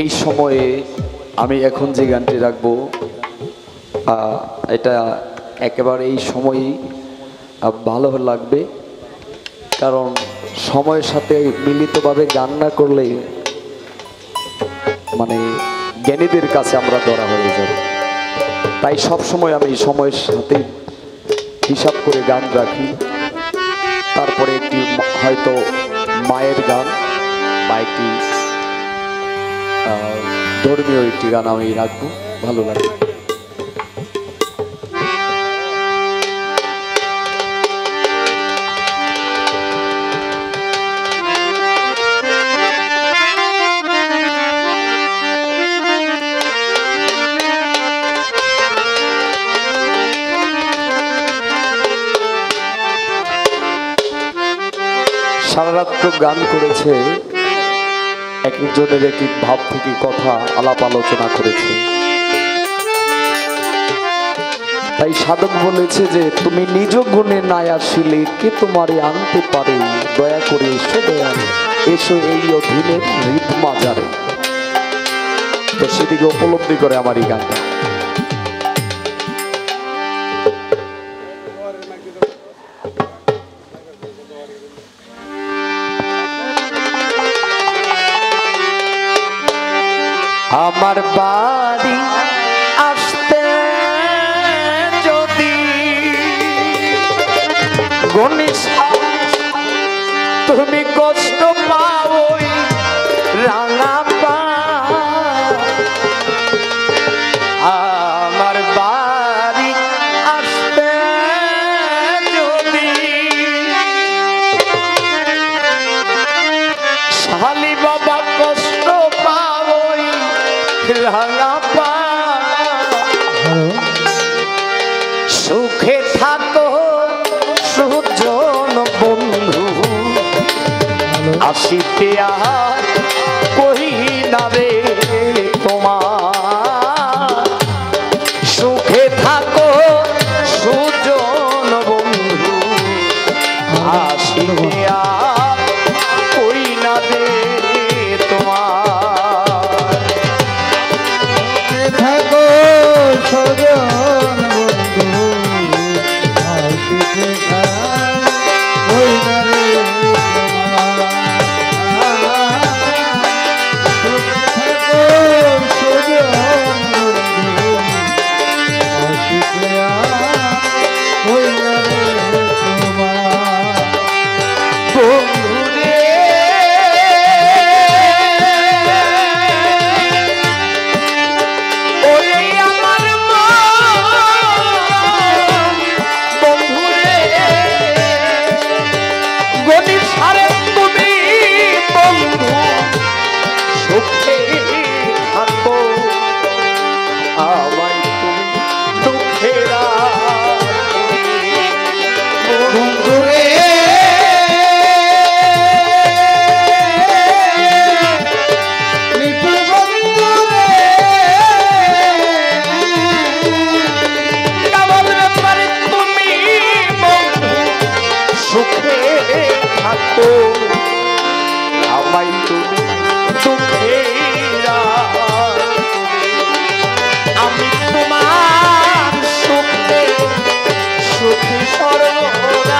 এই সময়ে আমি এখন যে গানটি রাখব এটা একেবারে এই সময়ই ভালো লাগবে। কারণ সময়ের সাথে মিলিতভাবে গান না করলে মানে জ্ঞানীদের কাছে আমরা ধরা হয়ে যাব তাই সব সময় আমি সময়ের সাথে হিসাব করে গান রাখি। তারপরে একটি হয়তো মায়ের গান বা একটি ধর্মীয় একটি গান আমি রাখব। ভালো লাগে সারা রাত্র গান করেছে। এক একজনের এক এক ভাব থেকে কথা আলাপ আলোচনা করেছে। তাই সাধক বলেছে যে, তুমি নিজ গুণে নাই আসিলে কে তোমারে আনতে পারে? দয়া করে এসো দয়া এসো এই অধীনের হৃদ মাজারে তো সেদিকে উপলব্ধি করে আমার এই গানটা। আমার বাড়ি আসতে যদি তুমি কষ্ট পাওই রাঙা আসিতে আর কহি না ধরো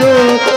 दो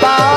bye.